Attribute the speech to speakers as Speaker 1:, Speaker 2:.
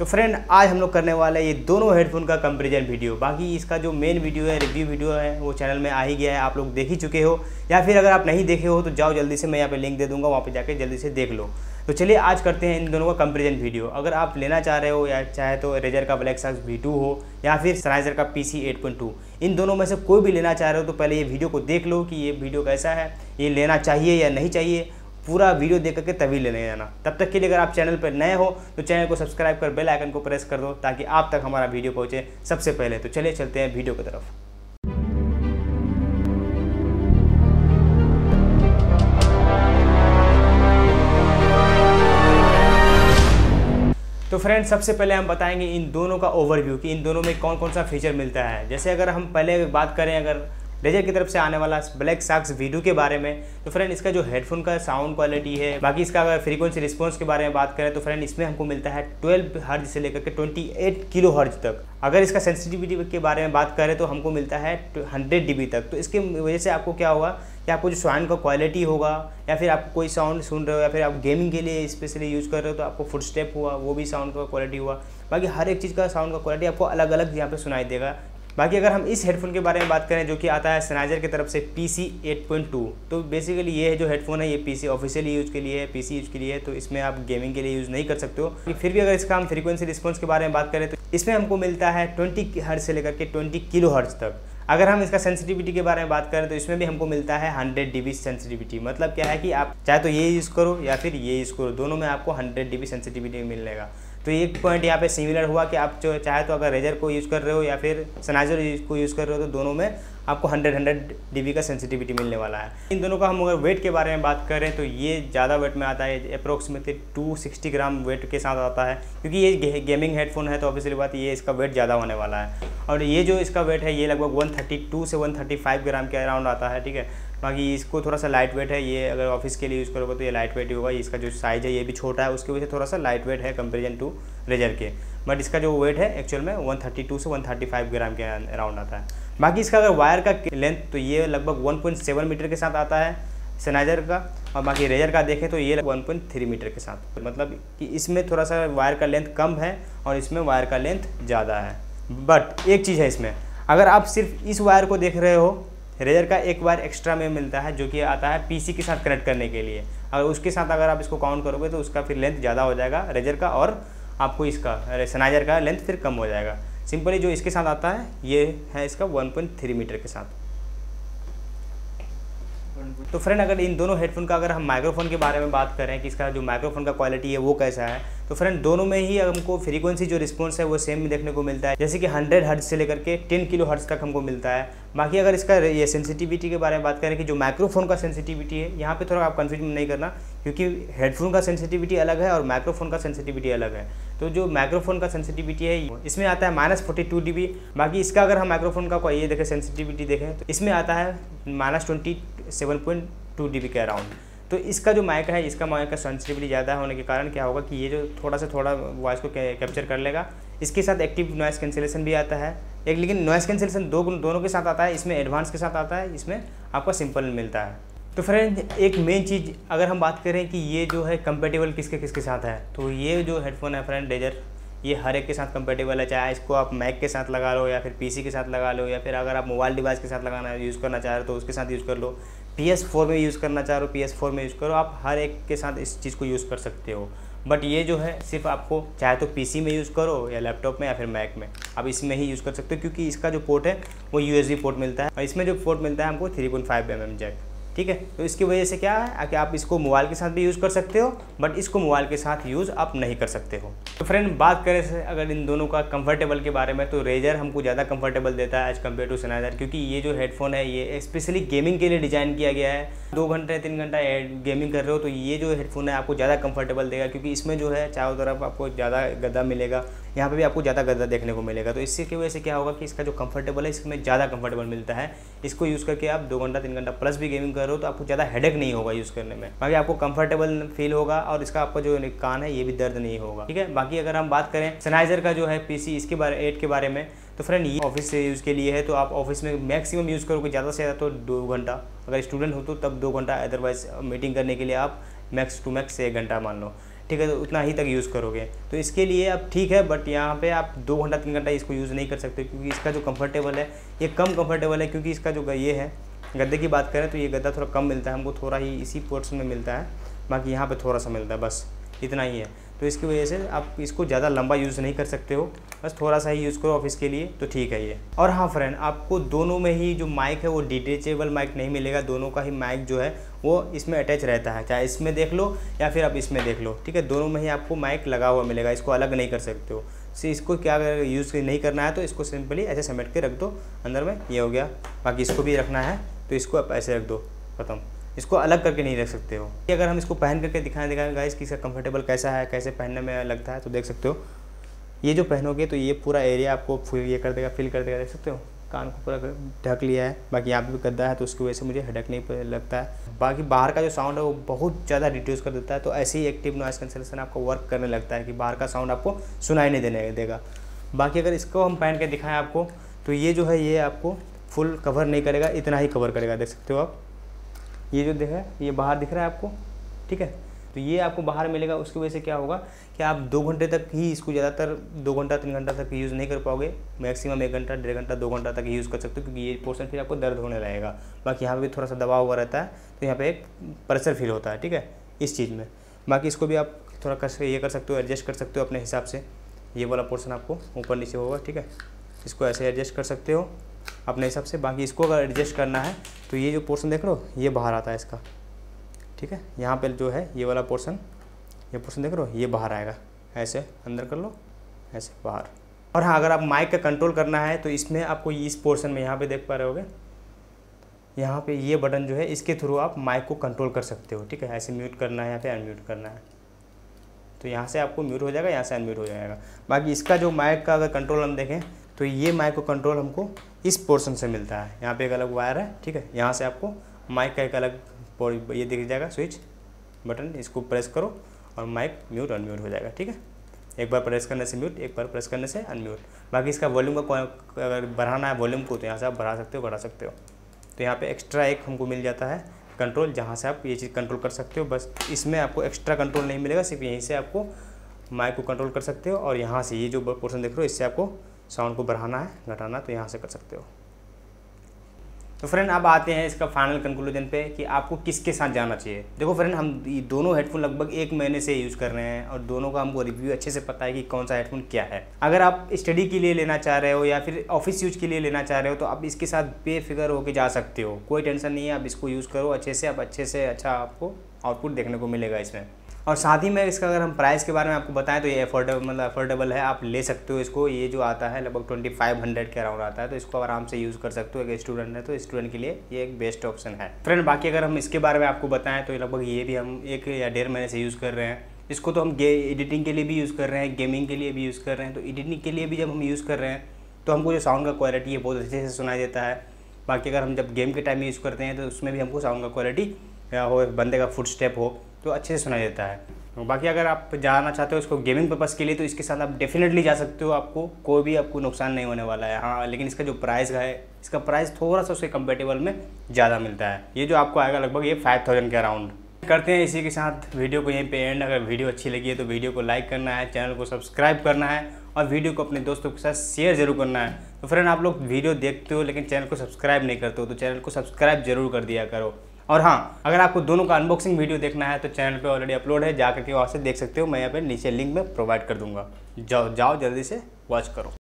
Speaker 1: तो फ्रेंड आज हम लोग करने वाले हैं ये दोनों हेडफोन का कंपेरिजन वीडियो बाकी इसका जो मेन वीडियो है रिव्यू वीडियो है, वो चैनल में आ ही गया है, आप लोग देख ही चुके हो। या फिर अगर आप नहीं देखे हो तो जाओ जल्दी से, मैं यहाँ पे लिंक दे दूँगा, वहाँ पे जाके जल्दी से देख लो। तो चलिए, आज करते हैं इन दोनों का कंपेरिजन वीडियो अगर आप लेना चाह रहे हो या चाहे तो रेजर का ब्लैक साक्स वी हो, या फिर सनाइजर का पी सी इन दोनों में से कोई भी लेना चाह रहे हो तो पहले ये वीडियो को देख लो कि ये वीडियो कैसा है, ये लेना चाहिए या नहीं चाहिए। पूरा वीडियो देख करके तभी लेने जाना। तब तक के लिए अगर आप चैनल पर नए हो तो चैनल को सब्सक्राइब कर बेल आइकन को प्रेस कर दो, ताकि आप तक हमारा वीडियो पहुँचे सबसे पहले। तो चलिए चलते हैं वीडियो की तरफ़। तो फ्रेंड सबसे पहले हम बताएँगे इन दोनों का ओवरव्यू कि इन दोनों में कौन कौन सा फीचर मिलता है। जैसे अगर हम पहले बात करें, अगर रेजर की तरफ़ से आने वाला ब्लैक साक्स वीडियो के बारे में। तो फ्रेंड इसका जो हेडफोन का साउंड क्वालिटी है, बाकी इसका अगर फ्रीक्वेंसी रिस्पॉन्स के बारे में बात करें तो फ्रेंड इसमें हमको मिलता है 12 हर्ज से लेकर के 28 किलो हर्ज तक। अगर इसका सेंसिटिविटी के बारे में बात करें तो हमको मिलता है हंड्रेड डी तक। तो इसकी वजह से आपको क्या होगा कि आपको जो साउंड का क्वालिटी होगा, या फिर आप कोई साउंड सुन रहे हो, या फिर आप गेमिंग के लिए स्पेशली यूज़ कर रहे हो तो आपको फुट स्टेप हुआ, वो भी साउंड का क्वालिटी हुआ। बाकी हर एक चीज़ का साउंड का क्वालिटी आपको अलग अलग यहाँ पे सुनाई देगा। बाकी अगर हम इस हेडफोन के बारे में बात करें जो कि आता है सनाइजर की तरफ़ से P C eight point two तो बेसिकली ये जो हेडफोन है, ये पी सी ऑफिशियली यूज़ के लिए है पी सी यूज़ के लिए है तो इसमें आप गेमिंग के लिए यूज़ नहीं कर सकते हो। फिर भी अगर इसका हम फ्रीक्वेंसी रिस्पॉन्स के बारे में बात करें तो इसमें हमको मिलता है ट्वेंटी हर्ज से लेकर के ट्वेंटी किलो हर्ज तक। अगर हम इसका सेंसिटिविटी के बारे में बात करें तो इसमें भी हमको मिलता है हंड्रेड डी सेंसिटिविटी मतलब क्या है कि आप चाहे तो ये यूज़ करो या फिर ये यूज़ करो, दोनों में आपको हंड्रेड डी सेंसिटिविटी मिलेगा तो एक पॉइंट यहाँ पे सिमिलर हुआ कि आप जो चाहे तो अगर रेजर को यूज़ कर रहे हो या फिर सनाइजर को यूज़ कर रहे हो तो दोनों में आपको 100 100 डीबी का सेंसिटिविटी मिलने वाला है। इन दोनों का हम अगर वेट के बारे में बात करें तो ये ज़्यादा वेट में आता है अप्रोक्सीमेटली 260 ग्राम वेट के साथ आता है। क्योंकि ये गेमिंग हेडफोन है तो ऑब्वियसली बात ये इसका वेट ज़्यादा होने वाला है। और ये जो इसका वेट है, ये लगभग 132 से 135 ग्राम के अराउंड आता है, ठीक है? बाकी इसको थोड़ा सा लाइट वेट है, ये अगर ऑफ़िस के लिए यूज़ करोगे तो ये लाइट वेट ही होगा। इसका जो साइज़ है, ये भी छोटा है, उसकी वजह से थोड़ा सा लाइट वेट है कंपेरिजन टू रेजर के। बट इसका जो वेट है एक्चुअल में 132 से 135 ग्राम के अराउंड आता है। बाकी इसका अगर वायर का लेंथ तो ये लगभग 1.7 मीटर के साथ आता है सनाइजर का। और बाकी रेजर का देखें तो ये 1.3 मीटर के साथ। मतलब कि इसमें थोड़ा सा वायर का लेंथ कम है और इसमें वायर का लेंथ ज़्यादा है। बट एक चीज़ है इसमें। अगर आप सिर्फ़ इस वायर को देख रहे हो रेजर का एक वायर एक्स्ट्रा में मिलता है, जो कि आता है पीसी के साथ कनेक्ट करने के लिए। अगर उसके साथ अगर आप इसको काउंट करोगे तो उसका फिर लेंथ ज़्यादा हो जाएगा रेजर का और आपको इसका सनाइजर का लेंथ फिर कम हो जाएगा। सिंपली जो इसके साथ आता है, ये है इसका 1.3 मीटर के साथ। तो फ्रेंड अगर इन दोनों हेडफोन का अगर हम माइक्रोफोन के बारे में बात करें, कि इसका जो माइक्रोफोन का क्वालिटी है, वो कैसा है तो फ्रेंड दोनों में ही हमको फ्रीक्वेंसी जो रिस्पॉन्स है वो सेम देखने को मिलता है। जैसे कि 100 हर्ट्ज से लेकर के 10 किलो हर्ट्ज तक हमको मिलता है। बाकी अगर इसका ये सेंसिटिविटी के बारे में बात करें कि जो माइक्रोफोन का सेंसिटिविटी है, यहाँ पे थोड़ा आप कन्फ्यूज़न नहीं करना, क्योंकि हेडफोन का सेंसिटिविटी अलग है और माइक्रोफोन का सेंसिटिविटी अलग है। तो जो माइक्रोफोन का सेंसिटिविटी है, इसमें आता है माइनस फोर्टी टू डी बाकी इसका अगर हम माइक्रोफोन का ये देखें सेंसिटिविटी देखें तो इसमें आता है minus twenty seven point two D B के अराउंड तो इसका जो माइक है, इसका माइक का सेंसिटिविटी ज़्यादा होने के कारण क्या होगा कि ये जो थोड़ा सा थोड़ा वॉइस को कैप्चर कर लेगा। इसके साथ एक्टिव नॉइस कैंसिलेशन भी आता है। एक, लेकिन नॉइस कैंसिलेशन दो दोनों के साथ आता है, इसमें एडवांस के साथ आता है, इसमें आपका सिंपल मिलता है। तो फ्रेंड एक मेन चीज़, अगर हम बात करें कि ये जो है कंपेटेबल किसके किसके साथ है तो ये जो हेडफोन है फ्रेंड डेजर ये हर एक के साथ कंपेटेबल है। चाहे इसको आप मैक के साथ लगा लो या फिर पीसी के साथ लगा लो या फिर अगर आप मोबाइल डिवाइस के साथ लगाना यूज़ करना चाह रहे हो तो उसके साथ यूज़ कर लो। पी एस फोर में यूज़ करना चाह रहे हो पी एस फोर में यूज़ करो, आप हर एक के साथ इस चीज़ को यूज़ कर सकते हो। बट ये जो है, सिर्फ़ आपको चाहे तो पी सी में यूज़ करो या लैपटॉप में या फिर मैक में। आप इसमें ही यूज़ कर सकते हो, क्योंकि इसका जो पोर्ट है, वो यू एस बी पोर्ट मिलता है। और इसमें जो पोर्ट मिलता है, हमको three point five M M jack ठीक है? तो इसकी वजह से क्या है? कि आप इसको मोबाइल के साथ भी यूज़ कर सकते हो बट इसको मोबाइल के साथ यूज़ आप नहीं कर सकते हो। तो फ्रेंड बात करें अगर इन दोनों का कंफर्टेबल के बारे में तो रेजर हमको ज़्यादा कंफर्टेबल देता है एज कंपेयर टू सनाइजर क्योंकि ये जो हेडफोन है, ये स्पेशली गेमिंग के लिए डिज़ाइन किया गया है। दो घंटे, तीन घंटा गेमिंग कर रहे हो तो ये जो हेडफोन है, आपको ज़्यादा कंफर्टेबल देगा, क्योंकि इसमें जो है, चारों तरफ़ आपको ज़्यादा गद्दा मिलेगा। यहाँ पे भी आपको ज़्यादा गद्दा देखने को मिलेगा। तो इससे की वजह से क्या होगा कि इसका जो कंफर्टेबल है, इसमें ज़्यादा कंफर्टेबल मिलता है। इसको यूज़ करके आप दो घंटा, तीन घंटा प्लस भी गेमिंग कर रहे हो तो आपको ज़्यादा हेडेक नहीं होगा यूज़ करने में। बाकी आपको कंफर्टेबल फील होगा और इसका आपका जो कान है, ये भी दर्द नहीं होगा। ठीक है? बाकी अगर हम बात करें सनाइजर का जो है पीसी इसके बारे, एट के बारे में तो फ्रेंड ये ऑफ़िस से यूज़ के लिए है तो आप ऑफ़िस में मैक्सिमम यूज़ करोगे ज़्यादा से ज़्यादा तो दो घंटा। अगर स्टूडेंट हो तो तब दो घंटा अदरवाइज़ मीटिंग करने के लिए आप मैक्स टू मैक्स एक घंटा मान लो। ठीक है तो उतना ही तक यूज़ करोगे। तो इसके लिए अब ठीक है बट यहाँ पे आप दो घंटा, तीन घंटा इसको यूज़ नहीं कर सकते, क्योंकि इसका जो कंफर्टेबल है, ये कम कंफर्टेबल है, क्योंकि इसका जो ये है, गद्दे की बात करें तो ये गद्दा थोड़ा कम मिलता है, हमको थोड़ा ही इसी पोर्ट्स में मिलता है, बाकी यहाँ पर थोड़ा सा मिलता है, बस, इतना ही है। तो इसकी वजह से आप इसको ज़्यादा लंबा यूज़ नहीं कर सकते हो। बस थोड़ा सा ही यूज़ करो ऑफ़िस के लिए तो ठीक है ये। और हाँ फ्रेंड आपको दोनों में ही जो माइक है वो डिटेचेबल माइक नहीं मिलेगा, दोनों का ही माइक जो है वो इसमें अटैच रहता है। चाहे इसमें देख लो या फिर आप इसमें देख लो, ठीक है? दोनों में ही आपको माइक लगा हुआ मिलेगा, इसको अलग नहीं कर सकते हो। से इसको क्या अगर यूज़ नहीं करना है तो इसको सिंपली ऐसे समेट के रख दो, अंदर में, ये हो गया। बाकी इसको भी रखना है तो इसको आप ऐसे रख दो, ख़त्म। इसको अलग करके नहीं रख सकते हो। कि अगर हम इसको पहन करके दिखाएँ दिखाएँ, गाइस कि इसका कंफर्टेबल कैसा है, कैसे पहनने में लगता है? तो देख सकते हो। ये जो पहनोगे तो ये पूरा एरिया आपको ये कर देगा फिल कर देगा, देख सकते हो। कान को पूरा ढक लिया है, बाकी यहाँ पे भी गद्दा है तो उसकी वजह से मुझे हेडक नहीं लगता है। बाकी बाहर का जो साउंड है, वो बहुत ज़्यादा रिड्यूस कर देता है तो ऐसे ही एक्टिव नॉइस कैंसलेशन आपको वर्क करने लगता है कि बाहर का साउंड आपको सुनाई नहीं देने देगा। बाकी अगर इसको हम पहन के दिखाएँ आपको तो ये जो है, ये आपको फुल कवर नहीं करेगा, इतना ही कवर करेगा, देख सकते हो आप। ये जो दिख रहा है, ये बाहर दिख रहा है आपको, ठीक है? तो ये आपको बाहर मिलेगा, उसकी वजह से क्या होगा कि आप दो घंटे तक ही इसको ज़्यादातर दो घंटा, तीन घंटा तक यूज़ नहीं कर पाओगे। मैक्सिमम एक घंटा, डेढ़ घंटा, दो घंटा तक यूज़ कर सकते हो, क्योंकि ये पोर्सन फिर आपको दर्द होने लगेगा। बाकी यहाँ पर भी थोड़ा सा दबाव हुआ रहता है तो यहाँ पर एक प्रेशर फील होता है, ठीक है? इस चीज़ में। बाकी इसको भी आप थोड़ा कर ये कर सकते हो एडजस्ट कर सकते हो अपने हिसाब से। ये वाला पोर्सन आपको ऊपर नीचे होगा, ठीक है? इसको ऐसे एडजस्ट कर सकते हो। अपने हिसाब से। बाकी इसको अगर एडजस्ट करना है तो ये जो पोर्शन देख लो ये बाहर आता है इसका। ठीक है? यहाँ पे जो है, ये वाला पोर्शन ये पोर्शन देख लो ये बाहर आएगा। ऐसे अंदर कर लो, ऐसे बाहर। और हाँ अगर आप माइक का कंट्रोल करना है तो इसमें आपको इस पोर्शन में यहाँ पे देख पा रहे होगे। यहाँ पे ये बटन जो है, इसके थ्रू आप माइक को कंट्रोल कर सकते हो। ठीक है? ऐसे म्यूट करना है यहाँ पे अनम्यूट करना है। तो यहाँ से आपको म्यूट हो जाएगा, यहाँ से अनम्यूट हो जाएगा। बाकी इसका जो माइक का अगर कंट्रोल हम देखें तो ये माइक को कंट्रोल हमको इस पोर्शन से मिलता है। यहाँ पे एक अलग वायर है, ठीक है? यहाँ से आपको माइक का एक अलग ये दिख जाएगा स्विच बटन इसको प्रेस करो और माइक म्यूट अनम्यूट हो जाएगा, ठीक है? एक बार प्रेस करने से म्यूट एक बार प्रेस करने से अनम्यूट बाकी इसका वॉल्यूम का अगर बढ़ाना है वॉल्यूम को तो यहाँ से आप बढ़ा सकते हो बढ़ा सकते हो। तो यहाँ पे एक्स्ट्रा एक हमको मिल जाता है कंट्रोल जहाँ से आप ये चीज़ कंट्रोल कर सकते हो। बस इसमें आपको एक्स्ट्रा कंट्रोल नहीं मिलेगा, सिर्फ़ यहीं से आपको माइक को कंट्रोल कर सकते हो और यहाँ से ये जो पोर्सन देख रहे हो, इससे आपको साउंड को बढ़ाना है, घटाना तो यहाँ से कर सकते हो। तो फ्रेंड, अब आते हैं इसका फाइनल कंक्लूजन पे कि आपको किसके साथ जाना चाहिए। देखो फ्रेंड, हम दोनों हेडफोन लगभग एक महीने से यूज़ कर रहे हैं और दोनों का हमको रिव्यू अच्छे से पता है कि कौन सा हेडफोन क्या है। अगर आप स्टडी के लिए लेना चाह रहे हो या फिर ऑफ़िस यूज़ के लिए लेना चाह रहे हो तो आप इसके साथ बेफिक्र होकर जा सकते हो। कोई टेंशन नहीं है, आप इसको यूज़ करो, अच्छे से, आप अच्छे से अच्छा आपको आउटपुट देखने को मिलेगा इसमें। और साथ ही में इसका अगर हम प्राइस के बारे में आपको बताएँ तो ये अफोर्डेबल मतलब अफोर्डेबल है। आप ले सकते हो इसको। ये जो आता है, लगभग ट्वेंटी फाइव हंड्रेड के अराउंड आता है तो इसको आराम से यूज़ कर सकते हो अगर स्टूडेंट है तो स्टूडेंट के लिए ये एक बेस्ट ऑप्शन है। फ्रेंड बाकी अगर हम इसके बारे में आपको बताएँ तो लगभग ये भी हम एक या डेढ़ महीने से यूज़ कर रहे हैं। इसको तो हम एडिटिंग के लिए भी यूज़ कर रहे हैं गेमिंग के लिए भी यूज़ कर रहे हैं। तो एडिटिंग के लिए भी जब हम यूज़ कर रहे हैं तो हमको जो साउंड का क्वालिटी है, बहुत अच्छे से सुनाई देता है। बाकी अगर हम जब गेम के टाइम यूज़ करते हैं तो उसमें भी हमको साउंड का क्वालिटी या हो बंदे का फुट स्टेप हो तो अच्छे से सुनाई देता है। तो बाकी अगर आप जाना चाहते हो इसको गेमिंग पर्पज़ के लिए तो इसके साथ आप डेफिनेटली जा सकते हो। आपको कोई भी आपको नुकसान नहीं होने वाला है। हाँ लेकिन इसका जो प्राइस है, इसका प्राइस थोड़ा सा उसके कंपेटेबल में ज़्यादा मिलता है। ये जो आपको आएगा लगभग, ये फाइव थाउज़ेंड के अराउंड करते हैं इसी के साथ वीडियो को यहीं पे एंड अगर वीडियो अच्छी लगी है तो वीडियो को लाइक करना है चैनल को सब्सक्राइब करना है, और वीडियो को अपने दोस्तों के साथ शेयर ज़रूर करना है। तो फ्रेंड आप लोग वीडियो देखते हो, लेकिन चैनल को सब्सक्राइब नहीं करते हो तो चैनल को सब्सक्राइब ज़रूर कर दिया करो। और हाँ अगर आपको दोनों का अनबॉक्सिंग वीडियो देखना है तो चैनल पे ऑलरेडी अपलोड है, जाकर के वहाँ से देख सकते हो, मैं यहाँ पे नीचे लिंक में प्रोवाइड कर दूँगा। जाओ जाओ, जल्दी से वॉच करो।